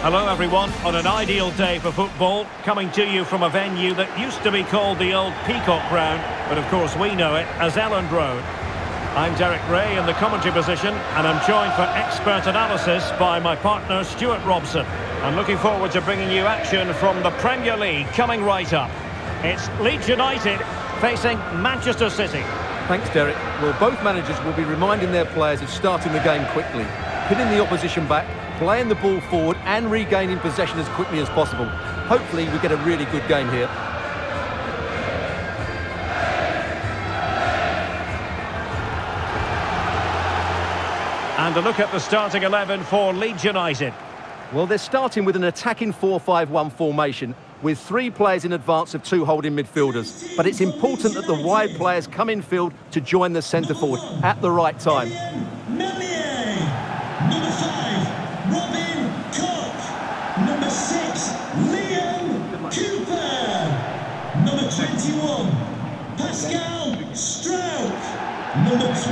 Hello everyone, on an ideal day for football, coming to you from a venue that used to be called the old Peacock Ground, but of course we know it as Elland Road. I'm Derek Ray in the commentary position, and I'm joined for expert analysis by my partner Stuart Robson. I'm looking forward to bringing you action from the Premier League coming right up. It's Leeds United facing Manchester City. Thanks, Derek. Well, both managers will be reminding their players of starting the game quickly, pinning the opposition back, playing the ball forward and regaining possession as quickly as possible. Hopefully we get a really good game here. And a look at the starting 11 for Leeds United. Well, they're starting with an attacking 4-5-1 formation with three players in advance of two holding midfielders. But it's important that the wide players come in field to join the centre forward at the right time. Pascal Struijk. Number 12,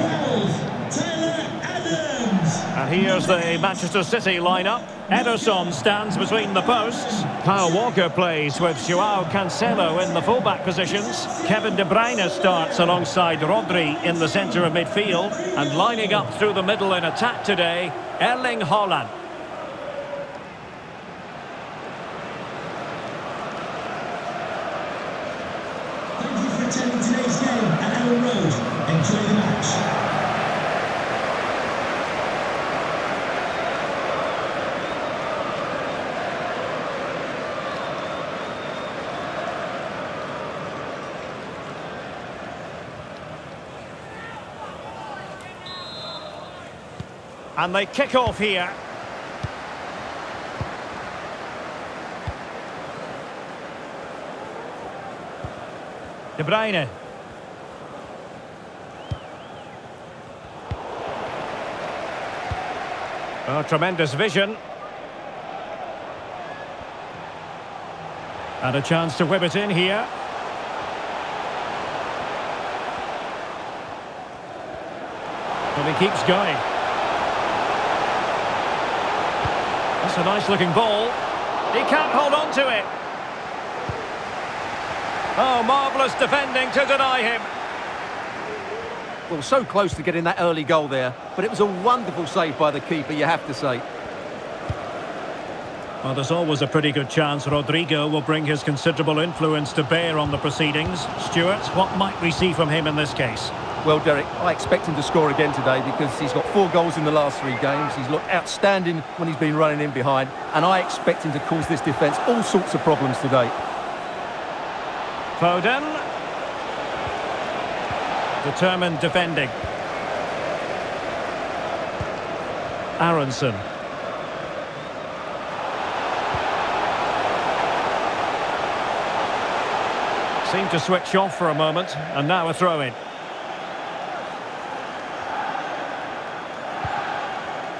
Tyler Adams. And here's the Manchester City lineup. Ederson stands between the posts. Kyle Walker plays with Joao Cancelo in the fullback positions. Kevin De Bruyne starts alongside Rodri in the centre of midfield. And lining up through the middle in attack today, Erling Haaland. Elland Road. Enjoy the match. And they kick off here. De Bruyne. Oh, tremendous vision. And a chance to whip it in here. But he keeps going. That's a nice looking ball. He can't hold on to it. Oh, marvellous defending to deny him. Well, so close to getting that early goal there, but it was a wonderful save by the keeper, you have to say. Well, there's always a pretty good chance Rodrigo will bring his considerable influence to bear on the proceedings. Stuart, what might we see from him in this case? Well, Derek, I expect him to score again today because he's got four goals in the last three games. He's looked outstanding when he's been running in behind, and I expect him to cause this defence all sorts of problems today. Foden. Determined defending. Aaronson. Seemed to switch off for a moment, and now a throw-in.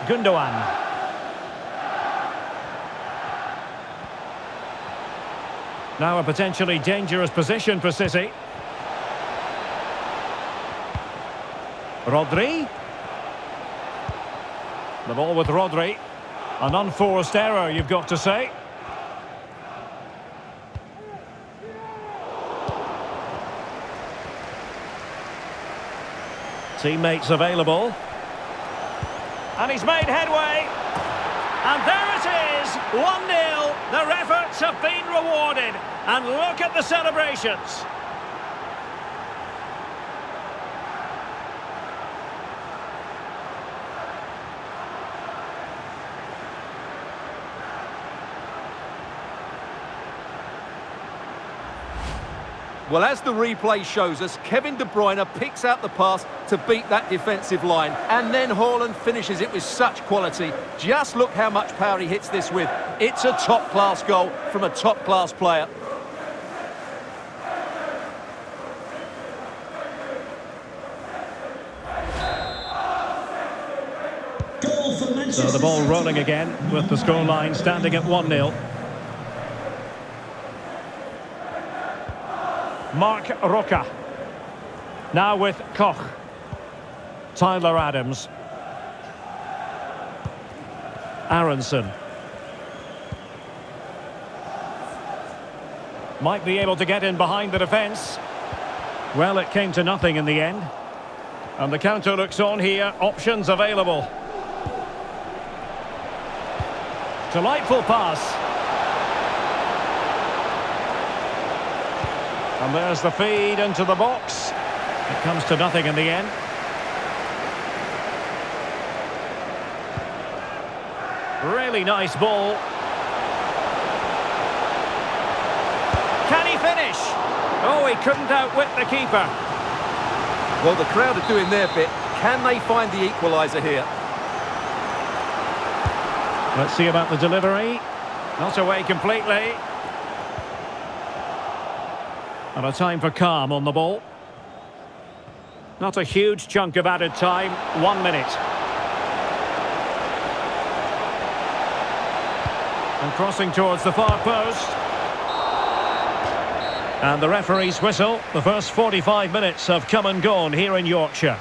Gundogan. Now a potentially dangerous position for City. Rodri. The ball with Rodri. An unforced error, you've got to say. Teammates available. And he's made headway. And there it is, 1-0. Their efforts have been rewarded. And look at the celebrations. Well, as the replay shows us, Kevin De Bruyne picks out the pass to beat that defensive line. And then Haaland finishes it with such quality. Just look how much power he hits this with. It's a top-class goal from a top-class player. So the ball rolling again with the scoreline standing at 1-0. Marc Roca. Now with Koch. Tyler Adams. Aaronson. Might be able to get in behind the defence. Well, it came to nothing in the end. And the counter looks on here. Options available. Delightful pass. And there's the feed into the box. It comes to nothing in the end. Really nice ball. Can he finish? Oh, he couldn't outwit the keeper. Well, the crowd are doing their bit. Can they find the equaliser here? Let's see about the delivery. Not away completely. And a time for calm on the ball. Not a huge chunk of added time. One minute. And crossing towards the far post. And the referee's whistle. The first 45 minutes have come and gone here in Yorkshire.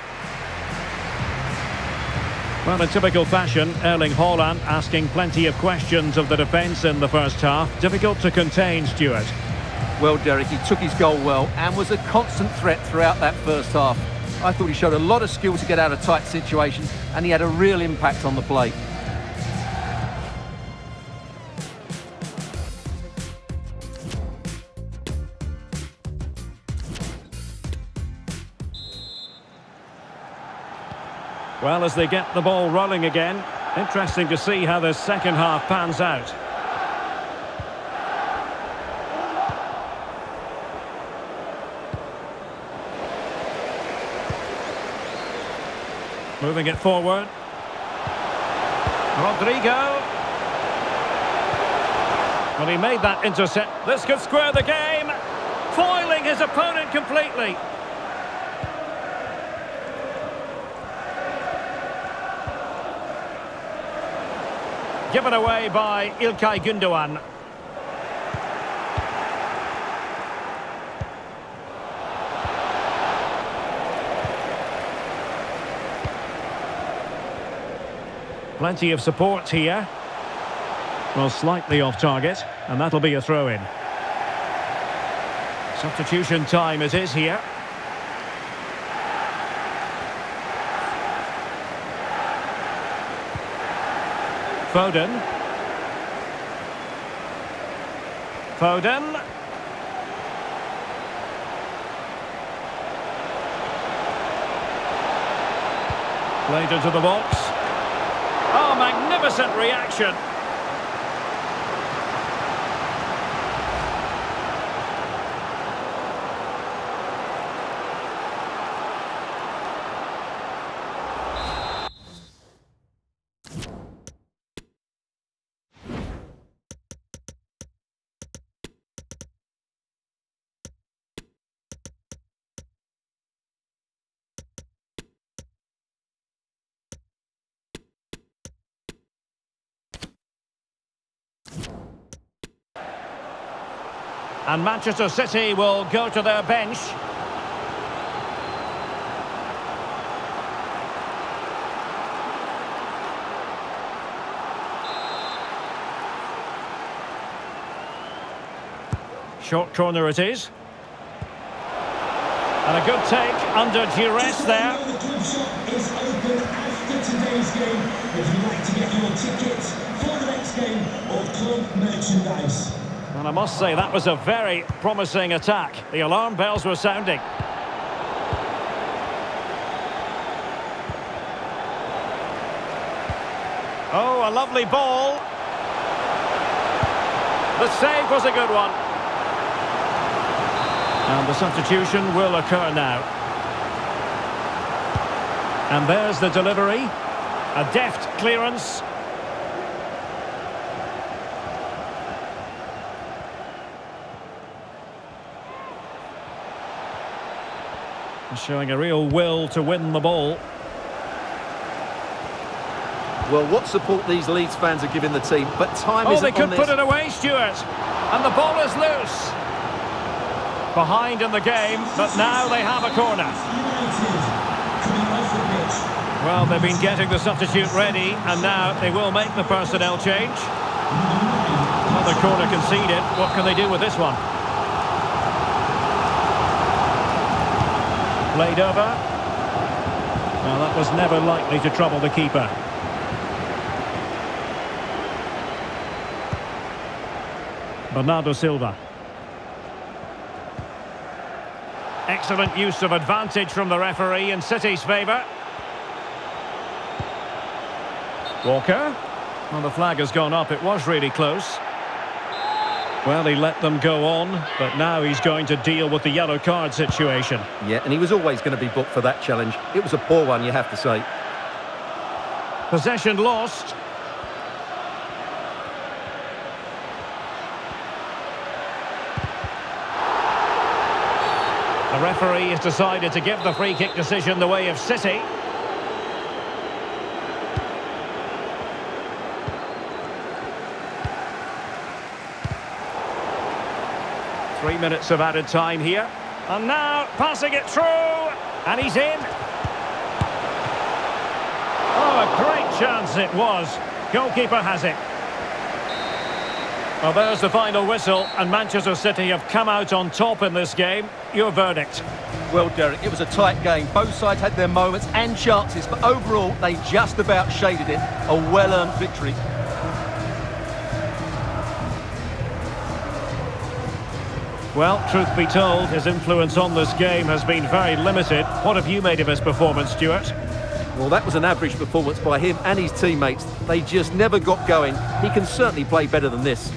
Well, in typical fashion, Erling Haaland asking plenty of questions of the defence in the first half. Difficult to contain, Stuart. Well, Derek, he took his goal well and was a constant threat throughout that first half. I thought he showed a lot of skill to get out of tight situations and he had a real impact on the play. Well, as they get the ball rolling again, interesting to see how the second half pans out. Moving it forward. Rodrigo. Well, he made that intercept. This could square the game. Foiling his opponent completely. Given away by Ilkay Gundogan. Plenty of support here. Well, slightly off target, and that'll be a throw-in. Substitution time it is here. Foden. Foden. Played into the box. Oh, magnificent reaction. And Manchester City will go to their bench. Short corner it is. And a good take under duress there. The club shop is open after today's game if you'd like to get your tickets for the next game or club merchandise. And I must say, that was a very promising attack. The alarm bells were sounding. Oh, a lovely ball. The save was a good one. And the substitution will occur now. And there's the delivery. A deft clearance. Showing a real will to win the ball. Well, what support these Leeds fans are giving the team, but time Oh, isn't they could put it away, Stuart. And the ball is loose. Behind in the game, but now they have a corner. United coming off the pitch. Well, they've been getting the substitute ready, and now they will make the personnel change. Another corner conceded. What can they do with this one? Played over. Well, that was never likely to trouble the keeper. Bernardo Silva. Excellent use of advantage from the referee in City's favour. Walker. Well, the flag has gone up. It was really close. Well, he let them go on, but now he's going to deal with the yellow card situation. Yeah, and he was always going to be booked for that challenge. It was a poor one, you have to say. Possession lost. The referee has decided to give the free kick decision the way of City. Three minutes of added time here. And now passing it through. And he's in. Oh, a great chance it was. Goalkeeper has it. Well, there's the final whistle, and Manchester City have come out on top in this game. Your verdict? Well, Derek, it was a tight game. Both sides had their moments and chances, but overall, they just about shaded it. A well-earned victory. Well, truth be told, his influence on this game has been very limited. What have you made of his performance, Stuart? Well, that was an average performance by him and his teammates. They just never got going. He can certainly play better than this.